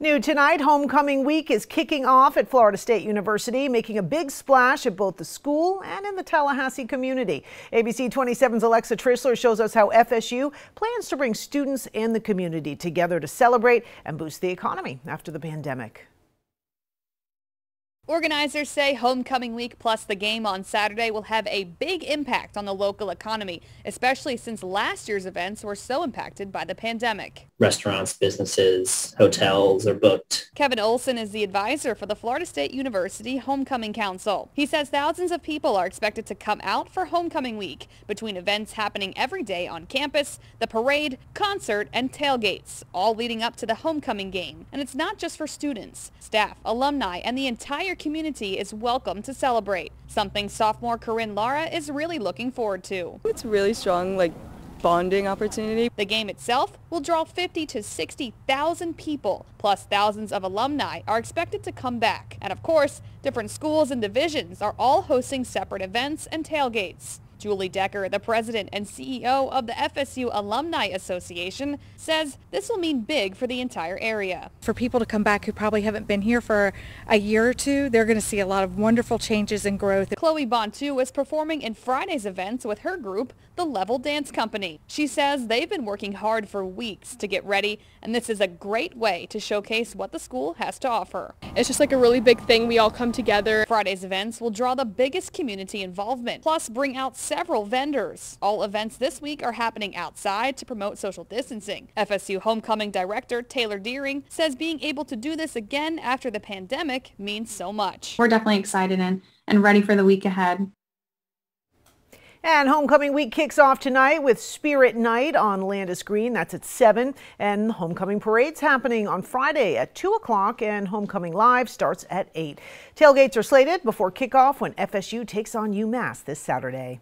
New tonight, homecoming week is kicking off at Florida State University, making a big splash at both the school and in the Tallahassee community. ABC 27's Alexa Trishler shows us how FSU plans to bring students and the community together to celebrate and boost the economy after the pandemic. Organizers say Homecoming Week plus the game on Saturday will have a big impact on the local economy, especially since last year's events were so impacted by the pandemic. Restaurants, businesses, hotels are booked. Kevin Olson is the advisor for the Florida State University Homecoming Council. He says thousands of people are expected to come out for Homecoming Week between events happening every day on campus, the parade, concert, and tailgates, all leading up to the homecoming game. And it's not just for students. Staff, alumni, and the entire community is welcome to celebrate, something sophomore Corinne Lara is really looking forward to. It's really strong, like bonding opportunity. The game itself will draw 50 to 60,000 people, plus thousands of alumni are expected to come back. And of course, different schools and divisions are all hosting separate events and tailgates. Julie Decker, the president and CEO of the FSU Alumni Association, says this will mean big for the entire area. For people to come back who probably haven't been here for a year or two, they're going to see a lot of wonderful changes and growth. Chloe Bontu is performing in Friday's events with her group, the Level Dance Company. She says they've been working hard for weeks to get ready, and this is a great way to showcase what the school has to offer. It's just like a really big thing. We all come together. Friday's events will draw the biggest community involvement, plus bring out several vendors. All events this week are happening outside to promote social distancing. FSU Homecoming Director Taylor Deering says being able to do this again after the pandemic means so much. We're definitely excited and, and ready for the week ahead. And homecoming week kicks off tonight with Spirit Night on Landis Green. That's at 7. And homecoming parade's happening on Friday at 2 o'clock. And homecoming live starts at 8. Tailgates are slated before kickoff when FSU takes on UMass this Saturday.